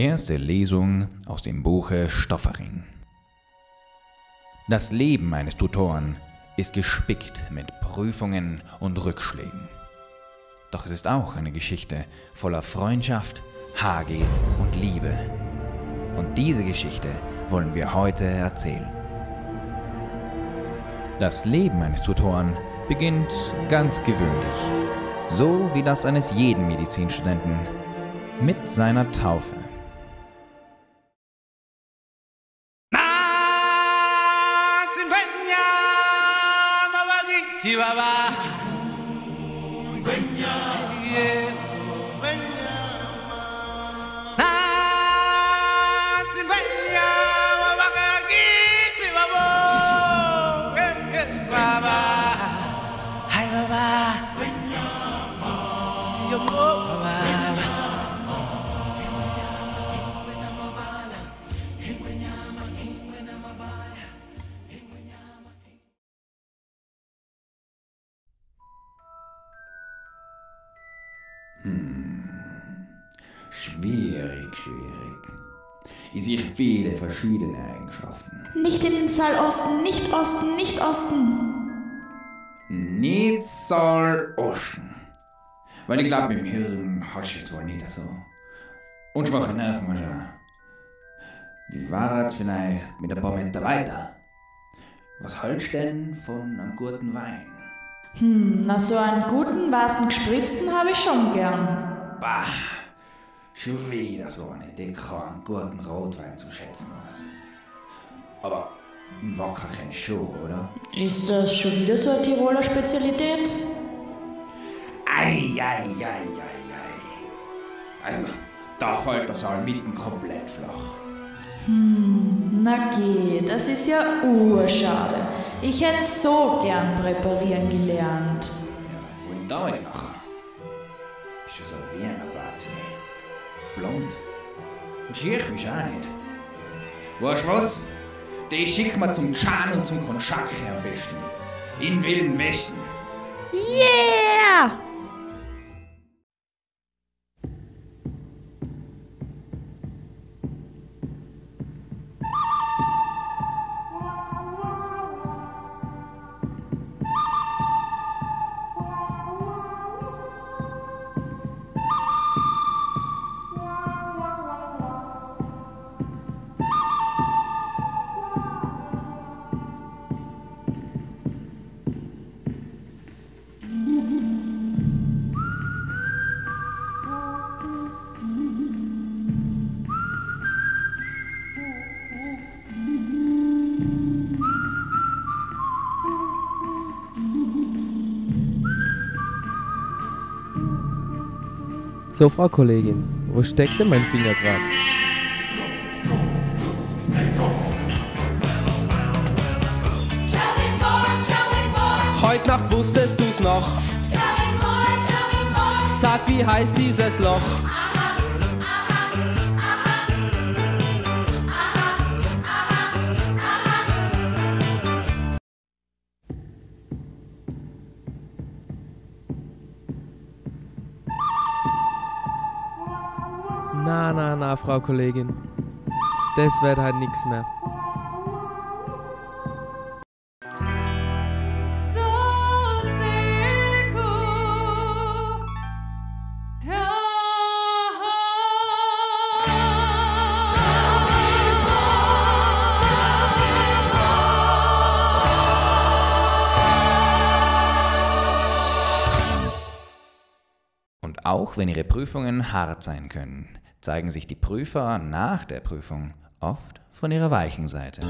Erste Lesung aus dem Buche Stoffering. Das Leben eines Tutoren ist gespickt mit Prüfungen und Rückschlägen. Doch es ist auch eine Geschichte voller Freundschaft, Hagel und Liebe. Und diese Geschichte wollen wir heute erzählen. Das Leben eines Tutoren beginnt ganz gewöhnlich, so wie das eines jeden Medizinstudenten, mit seiner Taufe. Chihuahua. Schwierig, schwierig. Ich sehe viele verschiedene Eigenschaften. Nicht in den Saal Osten, nicht Osten, nicht Osten. Nicht soll Osten. Weil ich glaube, im Hirn hast du es wohl nicht so. Und schwache Nerven auch. Wie war es vielleicht mit ein paar Meter weiter? Was hältst du denn von einem guten Wein? Hm, na so einen guten, weißen, gespritzten habe ich schon gern. Bah, schon wieder so eine Dekor an guten Rotwein zu schätzen weiß. Aber ein Wacker kennst du schon, oder? Ist das schon wieder so eine Tiroler Spezialität? Ei, ei, ei, ei, ei. Also, da fällt der Saal mitten komplett flach. Hm, na geh, das ist ja urschade. Ich hätte so gern präparieren gelernt. Ja, wohin da ich nachher? Bist du so wie ein Bazi? Blond? Und schier bist du auch nicht. Weißt du was? Die schick mal zum Chan und zum Konschak am besten. In Wilden Westen. Yeah! So, Frau Kollegin, wo steckt denn mein Finger gerade? Heute Nacht wusstest du's noch. tell me more, tell me more. Sag, wie heißt dieses Loch? Frau Kollegin. Das wird halt nix mehr. Und auch wenn ihre Prüfungen hart sein können, zeigen sich die Prüfer nach der Prüfung oft von ihrer weichen Seite.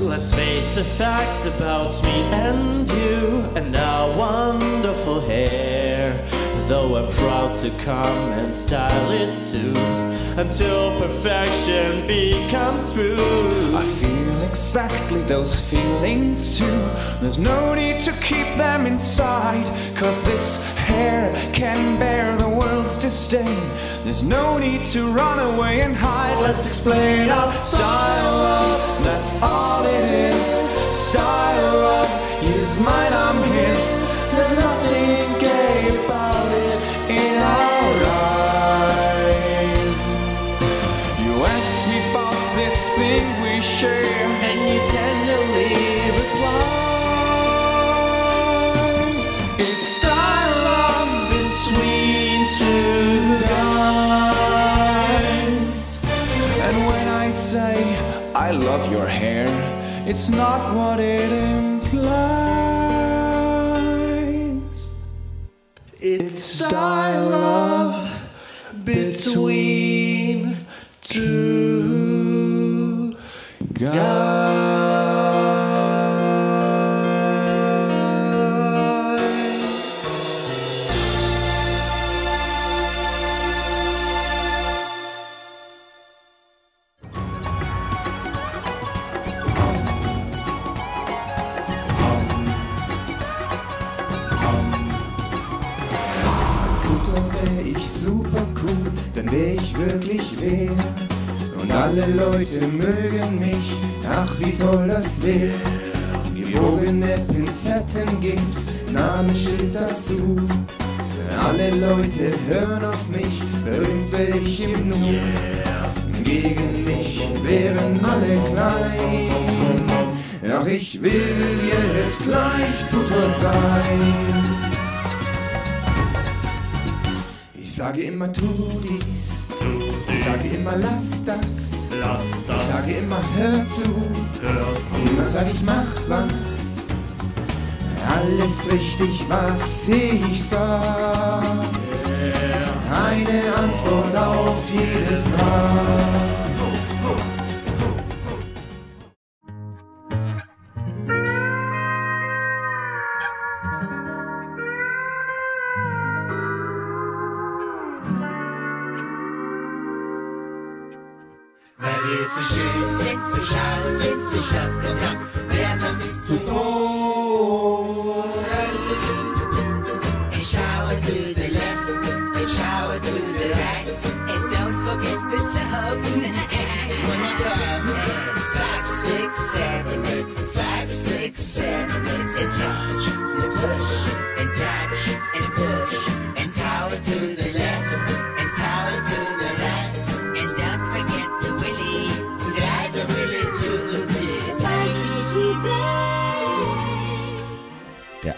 Let's face the facts about me and you and our wonderful hair. Though I'm proud to come and style it too, until perfection becomes true. Exactly those feelings too. There's no need to keep them inside, cause this hair can bear the world's disdain. There's no need to run away and hide. Let's explain our style up, that's all it is. Style up, use mine, I'm his. There's nothing Love your hair, it's not what it implies. it's style love between two guys. Wirklich wer. Und alle Leute mögen mich, ach wie toll das wär. Gebogene Pinzetten gibt's, Namensschild dazu. Alle Leute hören auf mich, berühmt wär ich im Nu. Gegen mich wären alle klein. Ach, ich will jetzt gleich Tutor sein. Ich sage immer tu dies, ich sage immer lass das, ich sage immer hör zu, immer sage ich mach was. Alles richtig, was ich sag. Eine Antwort auf jede Frage. Wir so schön sind, so scharf sind, so stark und lang, wer man ist zu tun. And shower to the left, and shower to the right, and don't forget the soap.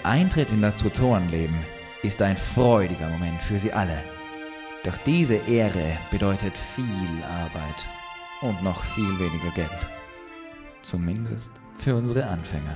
Eintritt in das Tutorenleben ist ein freudiger Moment für Sie alle. Doch diese Ehre bedeutet viel Arbeit und noch viel weniger Geld. Zumindest für unsere Anfänger.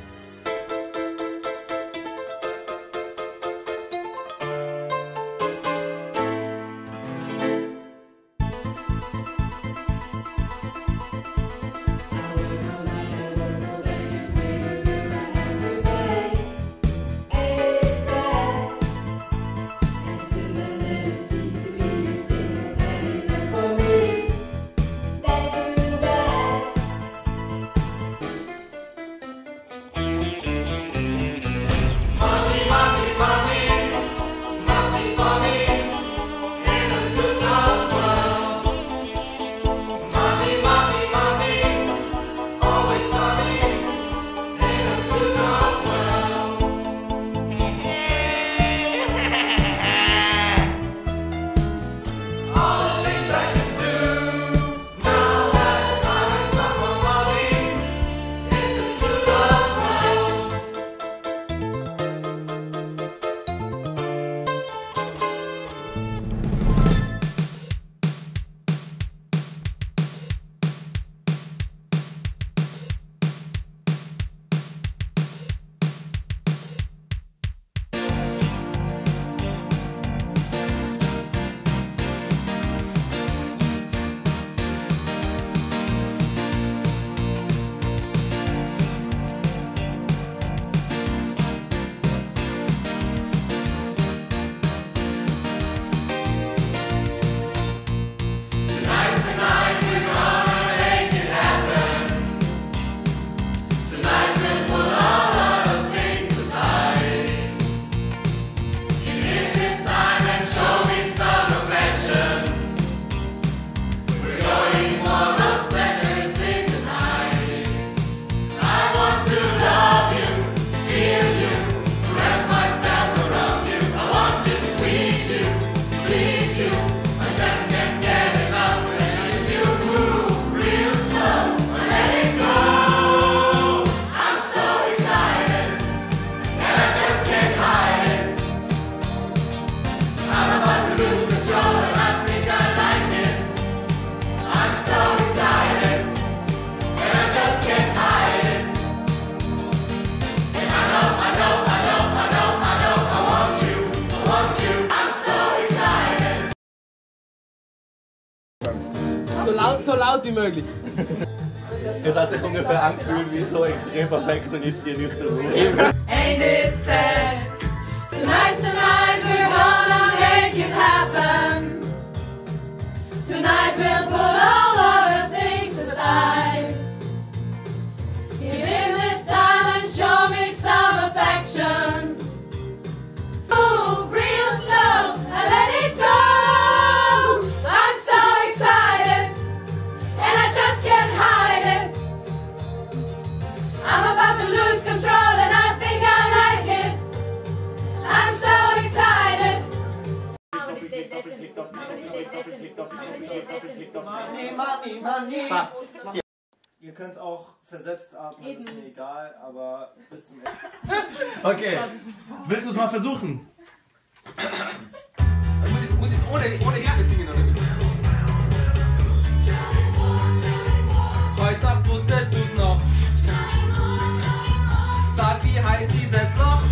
So laut wie möglich. Es hat sich ungefähr angefühlt wie so extrem perfekt und jetzt die nüchtern Ain't it sad? Tonight, tonight, we're gonna make it happen. Tonight, we'll put all Passt. Ihr könnt auch versetzt atmen, ist mir egal, aber bis zum Ende. Okay, willst du es mal versuchen? Ich muss jetzt, muss jetzt ohne, ohne Hilfe singen, oder wie? Heute Nacht wusstest du's noch. Sag, wie heißt dieses Loch?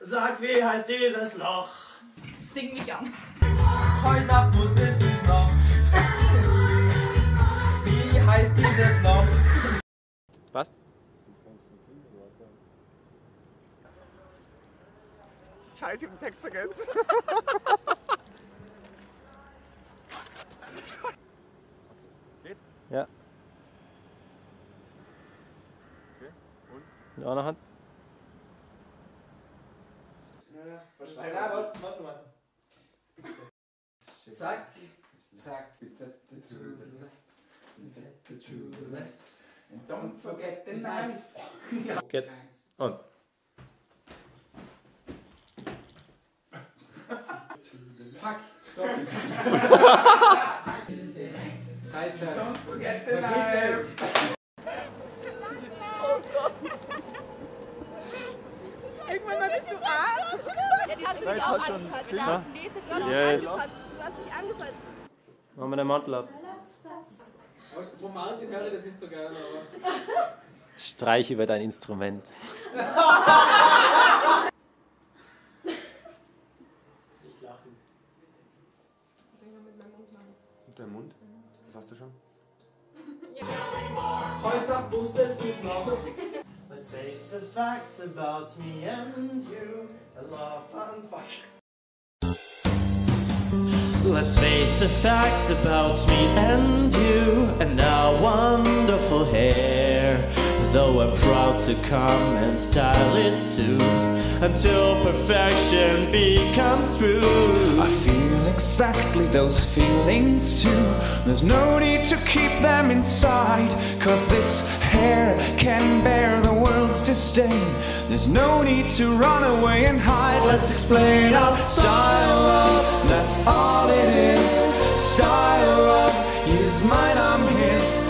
Sagt, wie heißt dieses Loch? Sing mich an. Heute Nacht wusstest du's noch. Wie heißt dieses Loch? Passt? Scheiße, ich hab den Text vergessen. Ja. Okay, und? In einer Hand. warte, warte, warte. Zack, zack, bitte to the left, bitte to the left. And don't forget the knife. Geht. Und. Fuck, stop it. Scheiße. Don't forget the knife. Irgendwann mal bist du Arzt. Jetzt hast du dich auch. Hilfe. Ja. Du hast dich Ja. Du hast dich angepatzt. Machen wir den Mantel ab. Vom Martin höre ich das nicht so gerne, aber. Streich über dein Instrument. Nicht lachen. Und der Mund? Was hast du schon? Heute Nacht wusstest du's noch. Let's face the facts about me and you. A love and fuck. Let's face the facts about me and you and our wonderful hair. Though I'm proud to come and style it too, until perfection becomes true. I feel exactly those feelings too. There's no need to keep them inside, cause this hair can bear the world's disdain. There's no need to run away and hide. Let's explain our style up, that's all it is. Style up, use mine, I'm his.